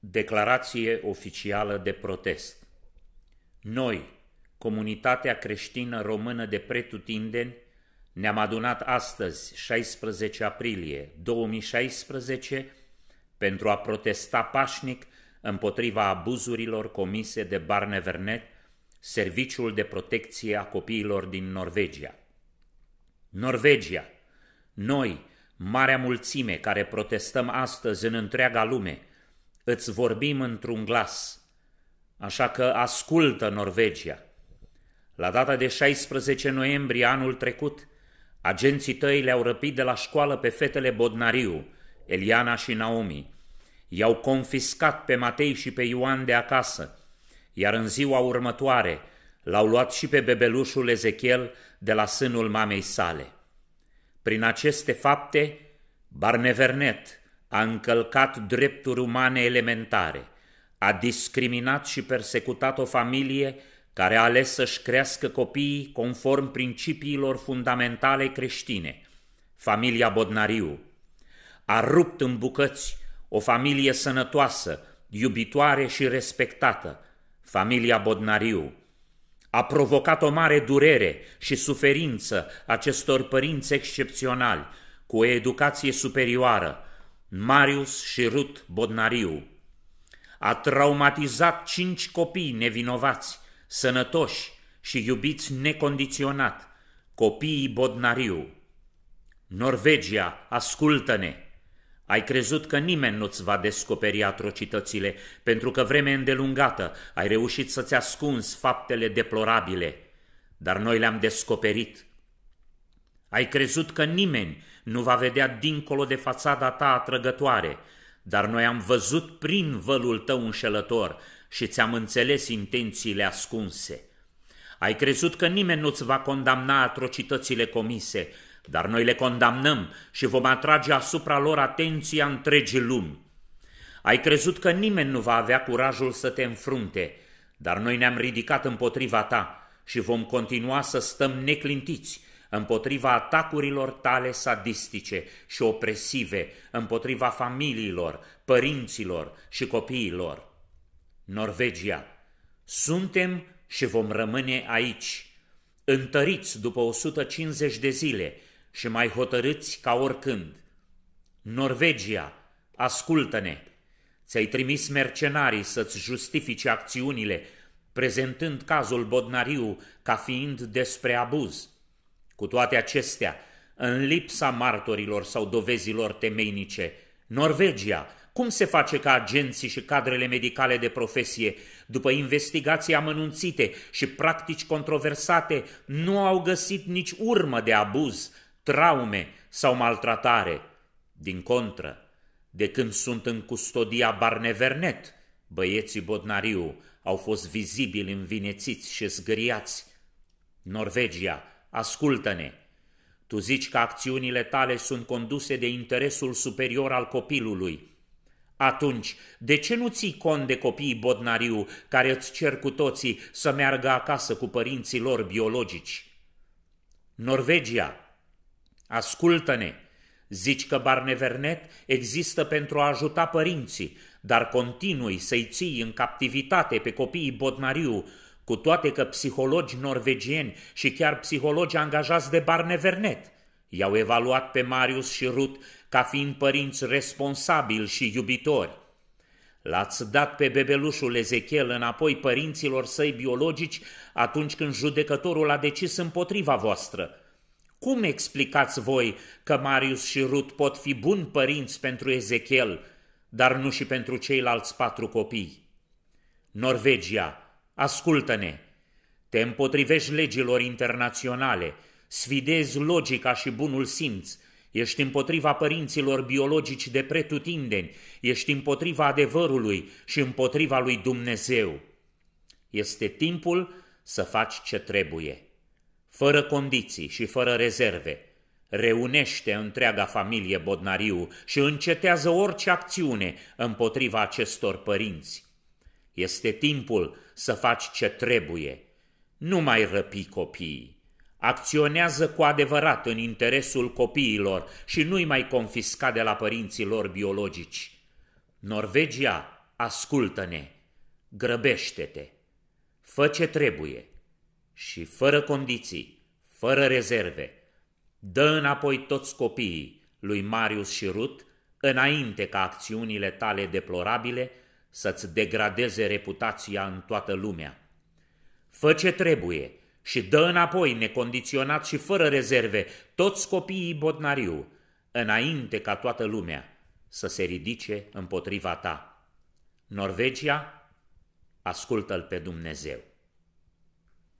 Declarație oficială de protest Noi, comunitatea creștină română de pretutindeni, ne-am adunat astăzi, 16 aprilie 2016, pentru a protesta pașnic împotriva abuzurilor comise de Barnevernet, Serviciul de Protecție a Copiilor din Norvegia. Norvegia, noi, marea mulțime care protestăm astăzi în întreaga lume, îți vorbim într-un glas. Așa că ascultă Norvegia. La data de 16 noiembrie anul trecut, agenții tăi le-au răpit de la școală pe fetele Bodnariu, Eliana și Naomi. I-au confiscat pe Matei și pe Ioan de acasă, iar în ziua următoare l-au luat și pe bebelușul Ezechiel de la sânul mamei sale. Prin aceste fapte, Barnevernet, a încălcat drepturi umane elementare, a discriminat și persecutat o familie care a ales să-și crească copiii conform principiilor fundamentale creștine, familia Bodnariu. A rupt în bucăți o familie sănătoasă, iubitoare și respectată, familia Bodnariu. A provocat o mare durere și suferință acestor părinți excepționali, cu o educație superioară, Marius și Rut Bodnariu. A traumatizat cinci copii nevinovați, sănătoși și iubiți necondiționat, copiii Bodnariu. Norvegia, ascultă-ne! Ai crezut că nimeni nu-ți va descoperi atrocitățile, pentru că vreme îndelungată ai reușit să-ți ascunzi faptele deplorabile, dar noi le-am descoperit. Ai crezut că nimeni nu va vedea dincolo de fațada ta atrăgătoare, dar noi am văzut prin vălul tău înșelător și ți-am înțeles intențiile ascunse. Ai crezut că nimeni nu-ți va condamna atrocitățile comise, dar noi le condamnăm și vom atrage asupra lor atenția întregii lumi. Ai crezut că nimeni nu va avea curajul să te înfrunte, dar noi ne-am ridicat împotriva ta și vom continua să stăm neclintiți împotriva atacurilor tale sadistice și opresive, împotriva familiilor, părinților și copiilor. Norvegia, suntem și vom rămâne aici, întăriți după 150 de zile și mai hotărâți ca oricând. Norvegia, ascultă-ne! Ți-ai trimis mercenarii să-ți justifice acțiunile, prezentând cazul Bodnariu ca fiind despre abuz. Cu toate acestea, în lipsa martorilor sau dovezilor temeinice, Norvegia, cum se face ca agenții și cadrele medicale de profesie, după investigații amănunțite și practici controversate, nu au găsit nici urmă de abuz, traume sau maltratare? Din contră, de când sunt în custodia Barnevernet, băieții Bodnariu au fost vizibili învinețiți și zgâriați. Norvegia, ascultă-ne! Tu zici că acțiunile tale sunt conduse de interesul superior al copilului. Atunci, de ce nu ții cont de copiii bodnariu care îți cer cu toții să meargă acasă cu părinții lor biologici? Norvegia, ascultă-ne! Zici că Barnevernet există pentru a ajuta părinții, dar continui să-i ții în captivitate pe copiii bodnariu cu toate că psihologi norvegieni și chiar psihologi angajați de Barnevernet i-au evaluat pe Marius și Ruth ca fiind părinți responsabili și iubitori. L-ați dat pe bebelușul Ezechiel înapoi părinților săi biologici atunci când judecătorul a decis împotriva voastră. Cum explicați voi că Marius și Ruth pot fi buni părinți pentru Ezechiel, dar nu și pentru ceilalți patru copii? Norvegia, Ascultă-ne! Te împotrivești legilor internaționale, sfidezi logica și bunul simț, ești împotriva părinților biologici de pretutindeni, ești împotriva adevărului și împotriva lui Dumnezeu. Este timpul să faci ce trebuie. Fără condiții și fără rezerve, reunește întreaga familie Bodnariu și încetează orice acțiune împotriva acestor părinți. Este timpul să faci ce trebuie. Nu mai răpi copiii. Acționează cu adevărat în interesul copiilor și nu-i mai confisca de la părinții lor biologici. Norvegia, ascultă-ne, grăbește-te, fă ce trebuie și fără condiții, fără rezerve, dă înapoi toți copiii lui Marius și Rut înainte ca acțiunile tale deplorabile să-ți degradeze reputația în toată lumea. Fă ce trebuie și dă înapoi necondiționat și fără rezerve toți copiii Bodnariu, înainte ca toată lumea să se ridice împotriva ta. Norvegia, ascultă-L pe Dumnezeu.